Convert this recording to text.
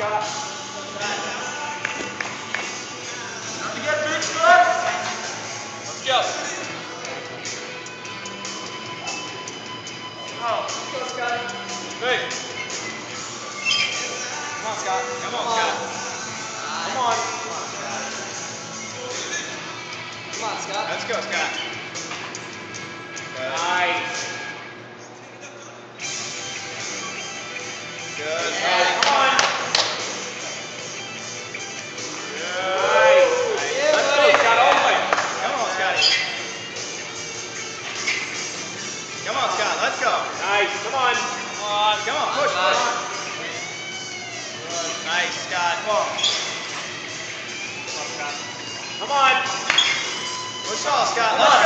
Scott. Not to get big, Scott. Let's go. Oh. Go, Scotty. Big. Come on, Scott. Come on, Scott. Come on. Come on, Scott. Let's go, Scott. Nice. Good. Come on, Scott, let's go. Nice. Come on. Come on. Come on, push, push. Nice, Scott. Come on. Come on. Scott. Come on, go. Scotty. Come on. Scotty. Come on. Let's